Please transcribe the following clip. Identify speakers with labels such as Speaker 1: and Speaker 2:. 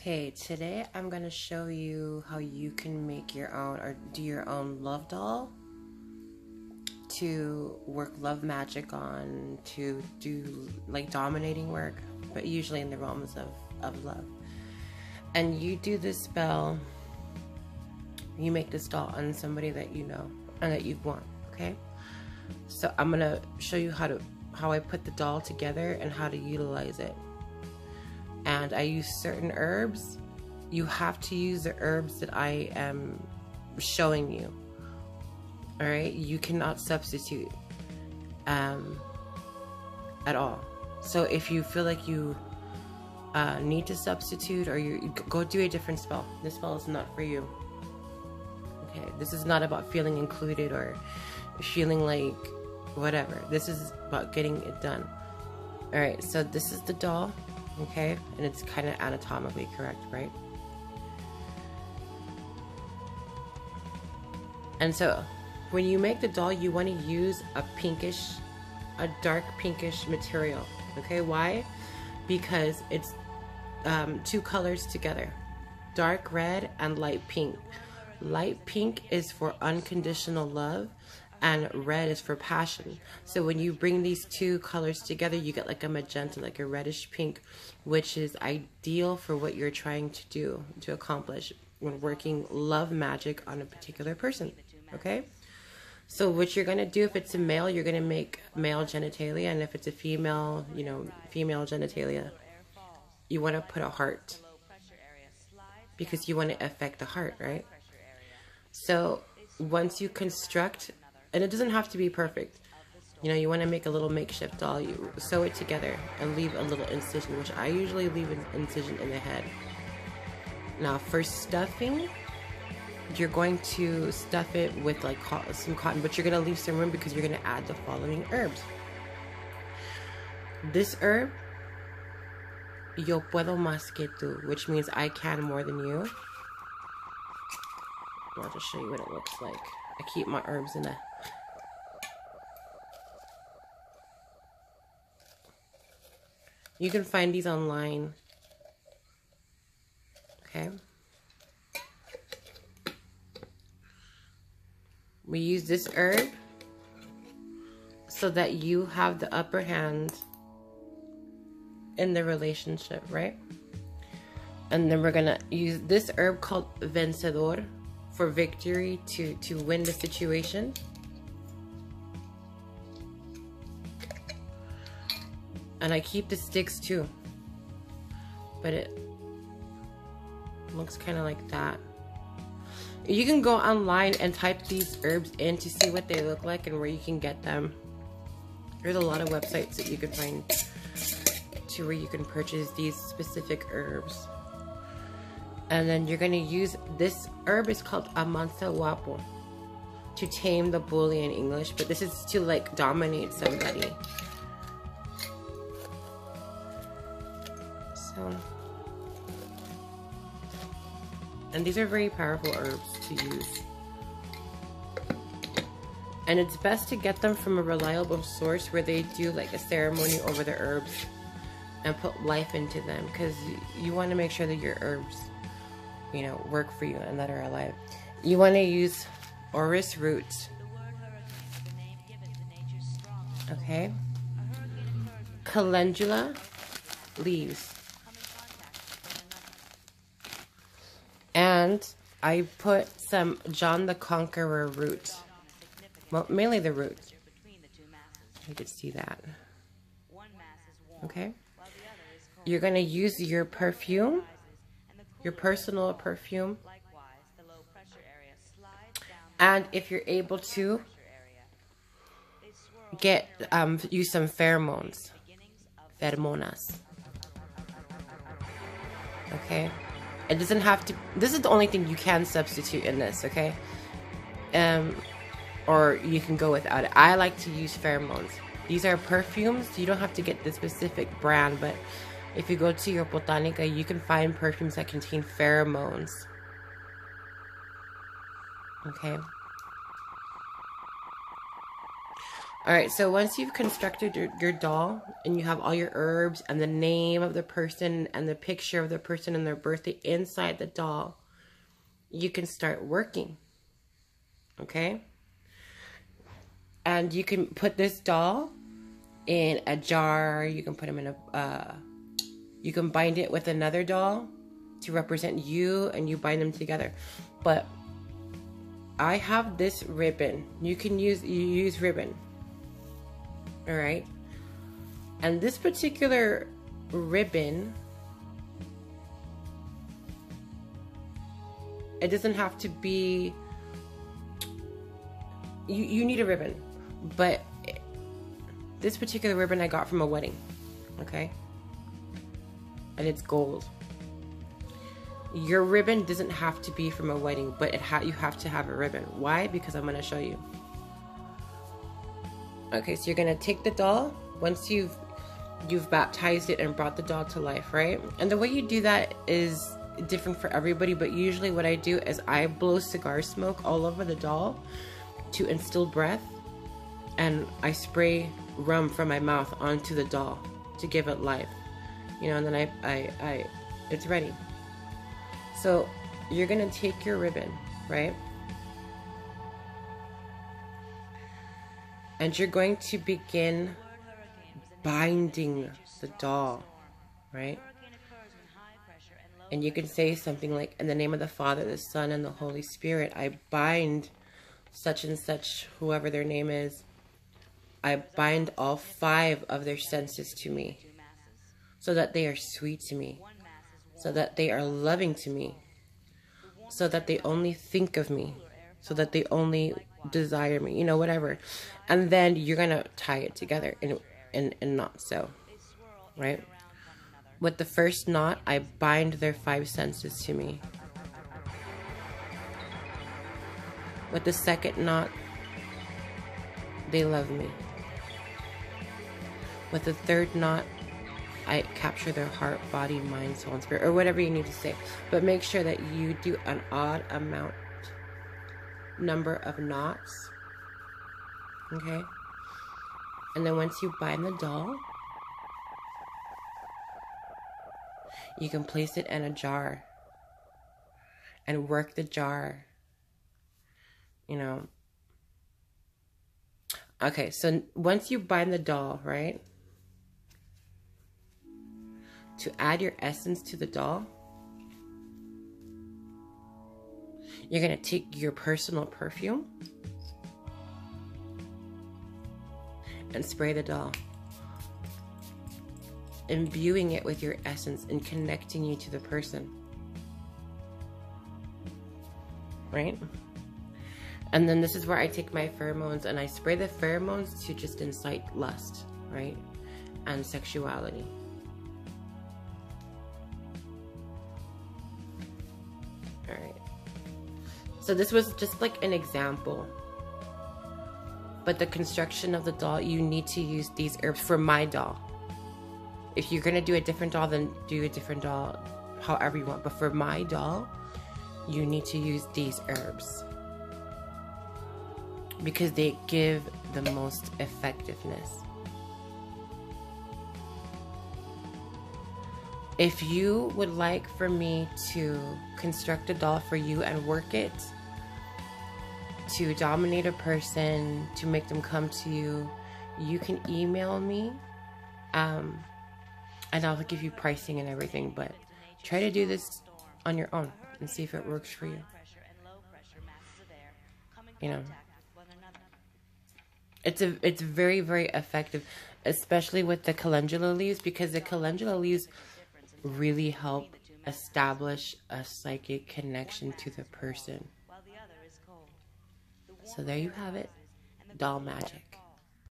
Speaker 1: Okay, today I'm going to show you how you can make your own or do your own love doll to work love magic on, to do like dominating work, but usually in the realms of, of love. And you do this spell, you make this doll on somebody that you know and that you want, okay? So I'm going to show you how to how I put the doll together and how to utilize it and I use certain herbs, you have to use the herbs that I am showing you. All right, you cannot substitute um, at all. So if you feel like you uh, need to substitute or you go do a different spell, this spell is not for you. Okay, this is not about feeling included or feeling like whatever. This is about getting it done. All right, so this is the doll okay? And it's kind of anatomically correct, right? And so, when you make the doll, you want to use a pinkish, a dark pinkish material, okay? Why? Because it's um, two colors together, dark red and light pink. Light pink is for unconditional love and red is for passion. So when you bring these two colors together, you get like a magenta, like a reddish pink, which is ideal for what you're trying to do, to accomplish when working love magic on a particular person. Okay? So what you're going to do if it's a male, you're going to make male genitalia, and if it's a female, you know, female genitalia, you want to put a heart because you want to affect the heart, right? So once you construct and it doesn't have to be perfect. You know, you want to make a little makeshift doll, you sew it together and leave a little incision, which I usually leave an incision in the head. Now, for stuffing, you're going to stuff it with like some cotton, but you're going to leave some room because you're going to add the following herbs. This herb, yo puedo más que tú, which means I can more than you. I'll just show you what it looks like. I keep my herbs in a You can find these online. Okay. We use this herb so that you have the upper hand in the relationship, right? And then we're gonna use this herb called Vencedor for victory to, to win the situation. And I keep the sticks too. But it looks kind of like that. You can go online and type these herbs in to see what they look like and where you can get them. There's a lot of websites that you can find to where you can purchase these specific herbs. And then you're going to use this herb is called Amansa Guapo to tame the bully in English, but this is to like dominate somebody. So, and these are very powerful herbs to use. And it's best to get them from a reliable source where they do like a ceremony over the herbs and put life into them because you want to make sure that your herbs, you know, work for you and that are alive. You want to use orris roots. Okay. Calendula leaves. And I put some John the Conqueror root. Well, mainly the root. You can see that. Okay. You're going to use your perfume, your personal perfume. And if you're able to, get, um, use some pheromones. Pheromonas. Okay. It doesn't have to, this is the only thing you can substitute in this, okay? Um, or you can go without it. I like to use pheromones. These are perfumes. You don't have to get the specific brand, but if you go to your botanica, you can find perfumes that contain pheromones. Okay. All right, so once you've constructed your, your doll and you have all your herbs and the name of the person and the picture of the person and their birthday inside the doll, you can start working. Okay? And you can put this doll in a jar. You can put them in a, uh, you can bind it with another doll to represent you and you bind them together. But I have this ribbon. You can use, you use ribbon. All right. And this particular ribbon, it doesn't have to be, you, you need a ribbon, but this particular ribbon I got from a wedding, okay? And it's gold. Your ribbon doesn't have to be from a wedding, but it ha you have to have a ribbon. Why? Because I'm going to show you. Okay, so you're to take the doll once you've you've baptized it and brought the doll to life, right? And the way you do that is different for everybody, but usually what I do is I blow cigar smoke all over the doll to instill breath and I spray rum from my mouth onto the doll to give it life. You know, and then I, I, I, it's ready. So you're gonna take your ribbon, right? And you're going to begin binding the doll, right? And you can say something like, in the name of the Father, the Son, and the Holy Spirit, I bind such and such, whoever their name is, I bind all five of their senses to me so that they are sweet to me, so that they are loving to me, so that they only think of me, so that they only desire me, you know, whatever. And then you're going to tie it together in, in, in knot so, right? With the first knot, I bind their five senses to me. With the second knot, they love me. With the third knot, I capture their heart, body, mind, soul, and spirit, or whatever you need to say. But make sure that you do an odd amount number of knots. Okay? And then once you bind the doll, you can place it in a jar and work the jar. You know. Okay, so once you bind the doll, right? to add your essence to the doll, you're going to take your personal perfume and spray the doll, imbuing it with your essence and connecting you to the person. Right? And then this is where I take my pheromones and I spray the pheromones to just incite lust, right? And sexuality. So this was just like an example. But the construction of the doll, you need to use these herbs for my doll. If you're gonna do a different doll, then do a different doll however you want. But for my doll, you need to use these herbs. Because they give the most effectiveness. If you would like for me to construct a doll for you and work it, to dominate a person, to make them come to you, you can email me. Um, and I'll give you pricing and everything, but try to do this on your own and see if it works for you. You know, it's a it's very very effective, especially with the calendula leaves because the calendula leaves really help establish a psychic connection to the person. So there you have it. Doll magic.